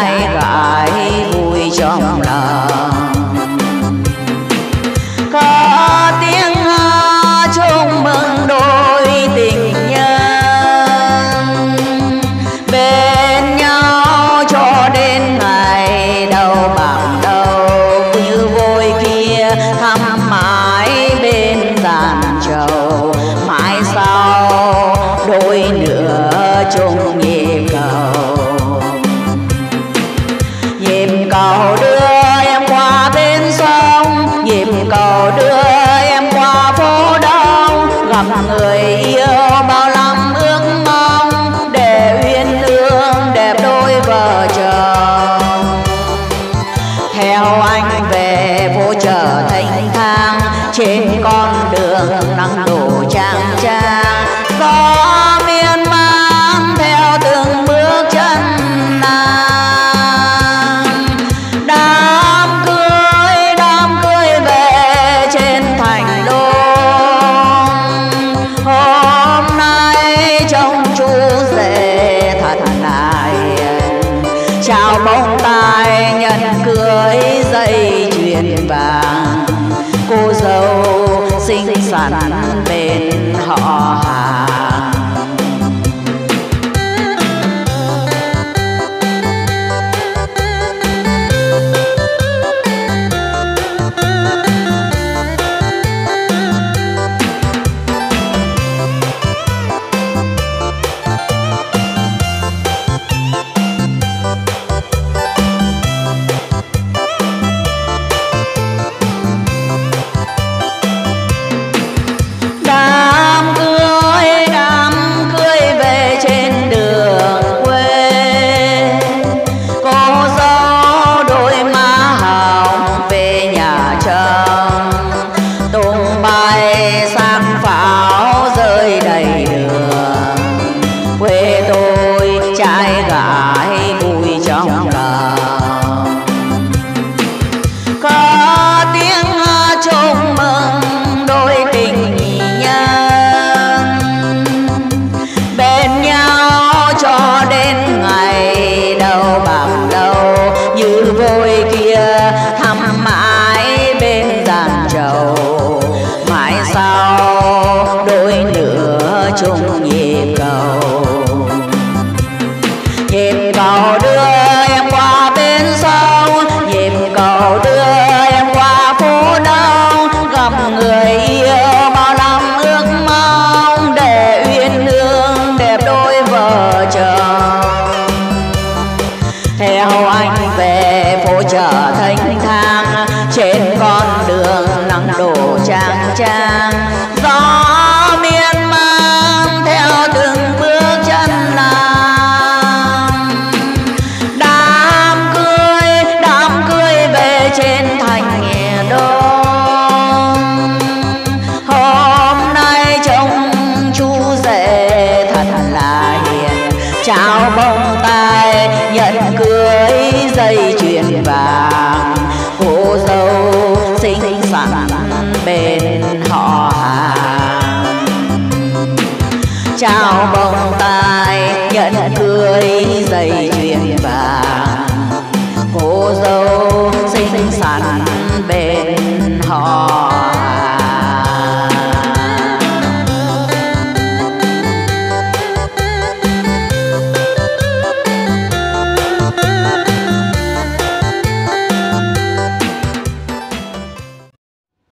ai rải vui trong lòng. Có tiếng hò chúc mừng đôi tình nhân. Bên nhau cho đến ngày đầu bằng đầu như vôi kia thăm mãi bên tàn trầu. Mãi sau đôi nửa chung nhìn làm người yêu chào bóng tai nhận cưới dây chuyền vàng nhịp cầu nhịp cầu đưa em qua bên sông nhịp cầu đưa em qua phố đông gặp người yêu bao năm ước mong để uyên ương đẹp đôi vợ chồng theo anh về phố chợ thanh thang trên con chào bông tai nhận cưới dây chuyền vàng. Cô dâu xinh xắn bên họ hàng. Chào bông tai nhận cưới dây chuyền vàng. Cô dâu xinh xắn bên họ